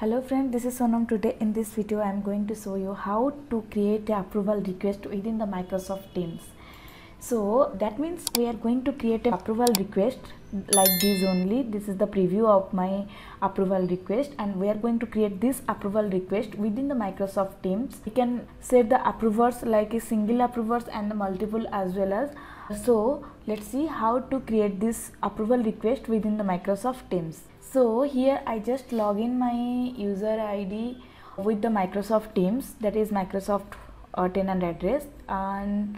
Hello friend, this is Sonam. Today in this video I am going to show you how to create a approval request within the Microsoft Teams. So that means we are going to create a approval request like this only. This is the preview of my approval request and we are going to create this approval request within the Microsoft Teams. We can set the approvers like a single approvers and multiple as well as so let's see how to create this approval request within the Microsoft Teams. So here I just log in my user ID with the Microsoft Teams that is Microsoft uh, tenant address and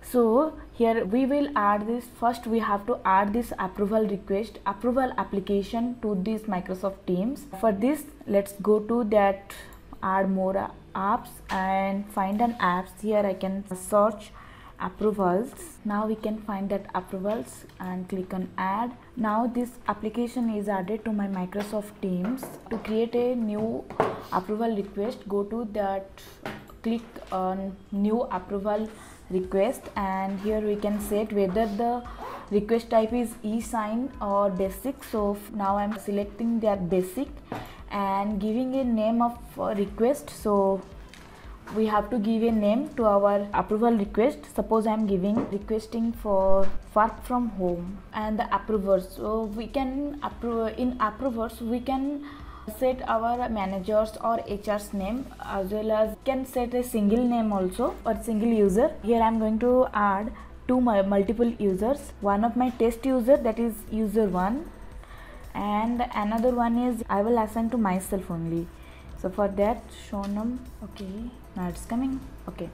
so here we will add this first we have to add this approval request approval application to this Microsoft Teams. For this let's go to that add more apps and find an apps here I can search approvals. Now we can find that approvals and click on add. Now this application is added to my microsoft teams. To create a new approval request go to that click on new approval request. And here we can set whether the request type is e-sign or basic. So now i'm selecting that basic and giving a name of request. So we have to give a name to our approval request. Suppose i am giving requesting for work from home and the approvers. So we can approve in approvers we can set our managers or hr's name as well as can set a single name also or single user. Here i am going to add two multiple users. One of my test user that is user 1 and another one is i will assign to myself only. So for that Sonam okay now it's coming? Okay.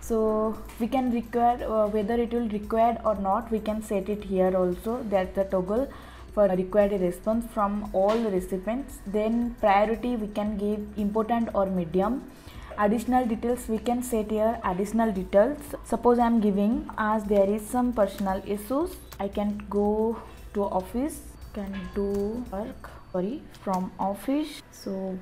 So we can require uh, whether it will required or not we can set it here also. That's the toggle for required response from all recipients. Then priority we can give important or medium. Additional details we can set here additional details. Suppose i am giving as there is some personal issues i can go to office can do work sorry from office. So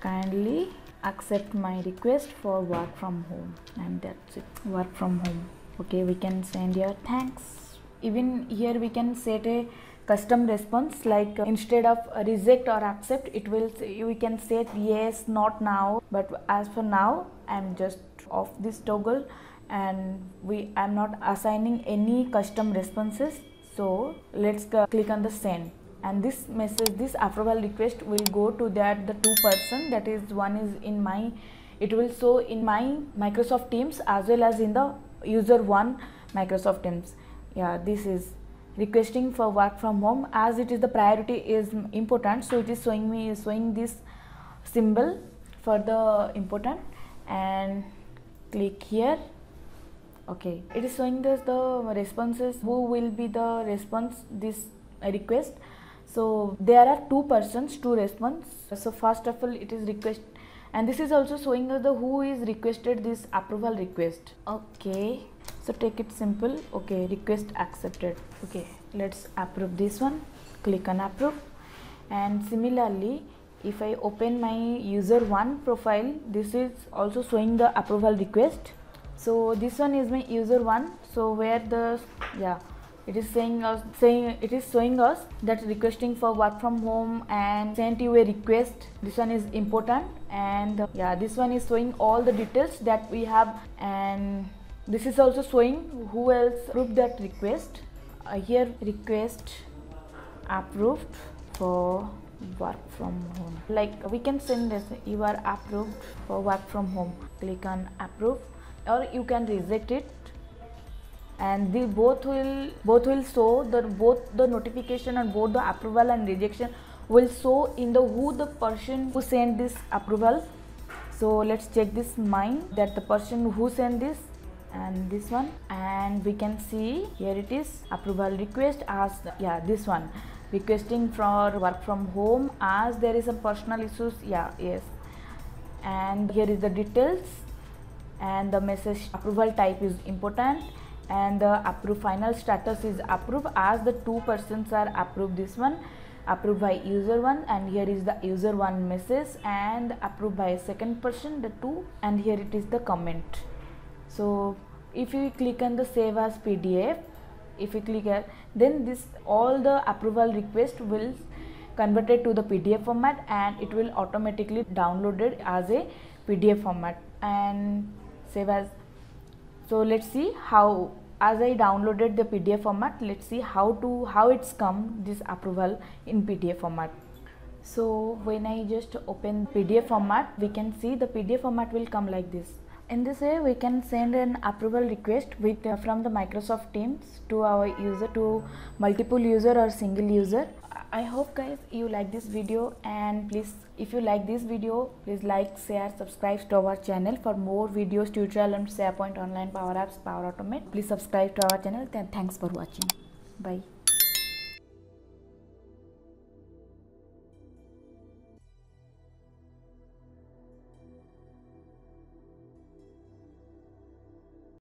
kindly accept my request for work from home and that's it. Work from home. Okay we can send here thanks. Even here we can set a custom response like uh, instead of reject or accept it will say, we can set yes not now but as for now i'm just off this toggle and we i'm not assigning any custom responses so let's uh, click on the send and this message this approval request will go to that the two person. That is one is in my it will show in my microsoft teams as well as in the user one microsoft teams. Yeah this is requesting for work from home. As it is the priority is important so it is showing me showing this symbol for the important. And click here. Okay it is showing this the responses. Who will be the response? This request so there are two persons two response. So first of all it is request and this is also showing us the who is requested this approval request. Okay. So take it simple. Okay request accepted. Okay let's approve this one. Click on approve. And similarly if i open my user one profile this is also showing the approval request. So this one is my user one. So where the yeah it is saying us saying it is showing us that requesting for work from home and sent you a request this one is important. And uh, yeah this one is showing all the details that we have. And this is also showing who else approved that request. Uh, here request approved for work from home. Like we can send this you are approved for work from home. Click on approve. Or you can reject it and both will both will show the both the notification and both the approval and rejection will show in the who the person who sent this approval. So let's check this mine that the person who sent this and this one. And we can see here it is approval request as yeah this one. Requesting for work from home as there is a personal issues yeah yes. And here is the details. And the message approval type is important and the approve final status is approved as the two persons are approved this one approved by user one and here is the user one message and approved by second person the two and here it is the comment. So if you click on the save as pdf if you click here then this all the approval request will converted to the pdf format and it will automatically downloaded as a pdf format. And save as so let's see how as I downloaded the PDF format let's see how to how it's come this approval in PDF format. So when I just open PDF format we can see the PDF format will come like this. In this way we can send an approval request with uh, from the Microsoft Teams to our user to multiple user or single user I hope guys you like this video and please if you like this video please like share subscribe to our channel for more videos tutorial on SharePoint online power apps power automate. Please subscribe to our channel. Thanks for watching. Bye